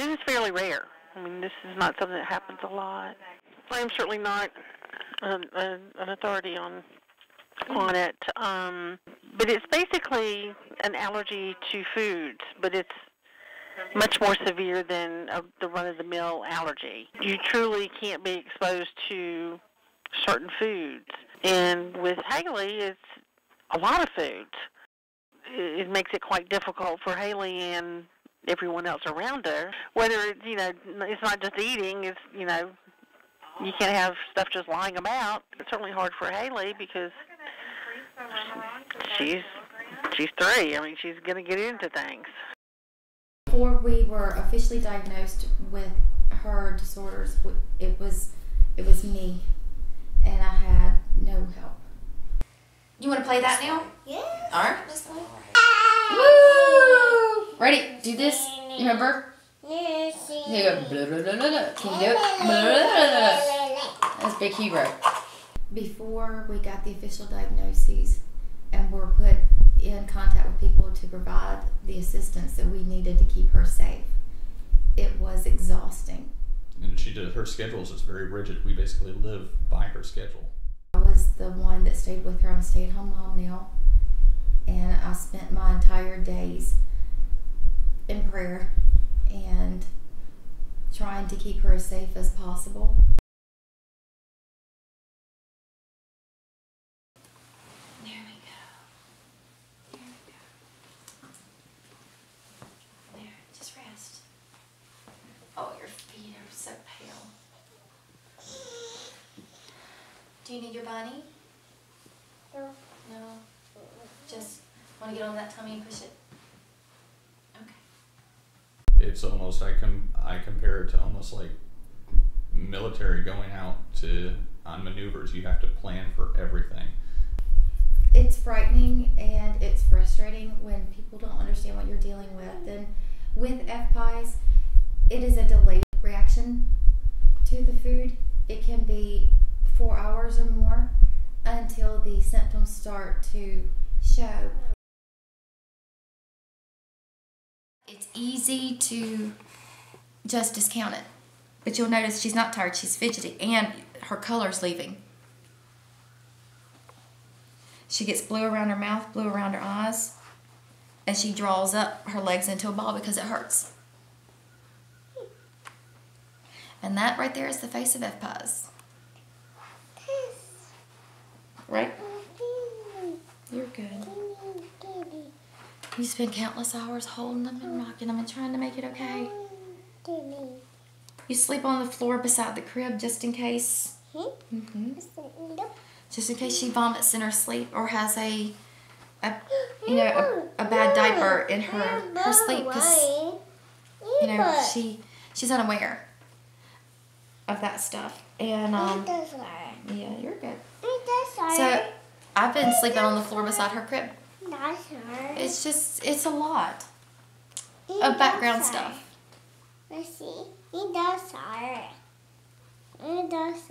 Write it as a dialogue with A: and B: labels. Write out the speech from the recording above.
A: this is fairly rare. I mean, this is not something that happens a lot. I'm certainly not an, an authority on on it, um, but it's basically an allergy to foods, but it's much more severe than a, the run-of-the-mill allergy. You truly can't be exposed to certain foods, and with Haley, it's a lot of foods. It makes it quite difficult for Haley and everyone else around her. Whether it's you know, it's not just eating; it's you know, you can't have stuff just lying about. It's certainly hard for Haley because she's she's three. I mean, she's going to get into things.
B: Before we were officially diagnosed with her disorders, it was it was me, and I had no help. You want to play that now?
C: Yeah.
B: All right. Let's play. Woo! Ready? Do this. You remember? Here you go. Blah, blah, blah, blah, blah. Can you do it? Blah, blah, blah, blah. That's Big Hero. Before we got the official diagnoses and were put in contact with people to provide the assistance that we needed to keep her safe, it was exhausting.
D: And she did her schedules is very rigid. We basically live by her schedule.
B: I was the one that stayed with her. I'm a stay at home mom now. And I spent my entire days in prayer and trying to keep her as safe as possible. There we go. There we go. There, just rest. Oh, your feet are so pale. Do you need your bunny?
C: No.
B: No. Just want to get on that tummy and push it.
D: It's almost I com I compare it to almost like military going out to on maneuvers. You have to plan for everything.
B: It's frightening and it's frustrating when people don't understand what you're dealing with. And with FPIES, it is a delayed reaction to the food. It can be four hours or more until the symptoms start to show. It's easy to just discount it. But you'll notice she's not tired, she's fidgety, and her color's leaving. She gets blue around her mouth, blue around her eyes, and she draws up her legs into a ball because it hurts. And that right there is the face of FPIES. Right? You're good. You spend countless hours holding them and rocking them and trying to make it okay. You sleep on the floor beside the crib just in case. hmm Just in case she vomits in her sleep or has a, a you know, a, a bad diaper in her her sleep because you know she she's unaware of that stuff. And um, yeah, you're good. So I've been sleeping on the floor beside her crib. It's just it's a lot of background stuff.
C: Let's see. He does